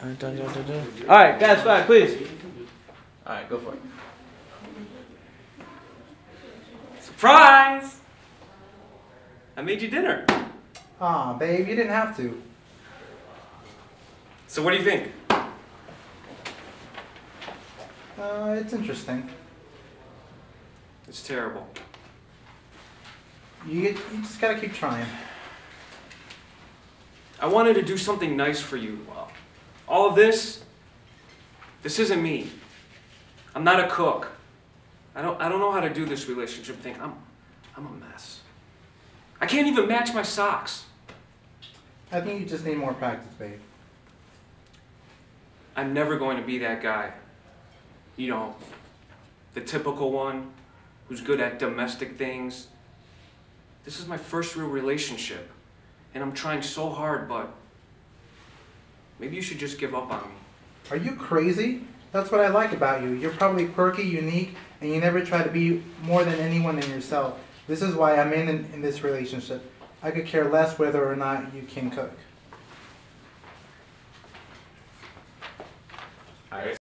All right, guys, back, please. All right, go for it. Surprise! I made you dinner. Aw, babe, you didn't have to. So what do you think? Uh, it's interesting. It's terrible. You, you just gotta keep trying. I wanted to do something nice for you. All of this, this isn't me. I'm not a cook. I don't, I don't know how to do this relationship thing. I'm, I'm a mess. I can't even match my socks. I think you just need more practice, babe. I'm never going to be that guy. You know, the typical one who's good at domestic things. This is my first real relationship, and I'm trying so hard, but maybe you should just give up on me. Are you crazy? That's what I like about you. You're probably quirky, unique, and you never try to be more than anyone than yourself. This is why I'm in, in, in this relationship. I could care less whether or not you can cook.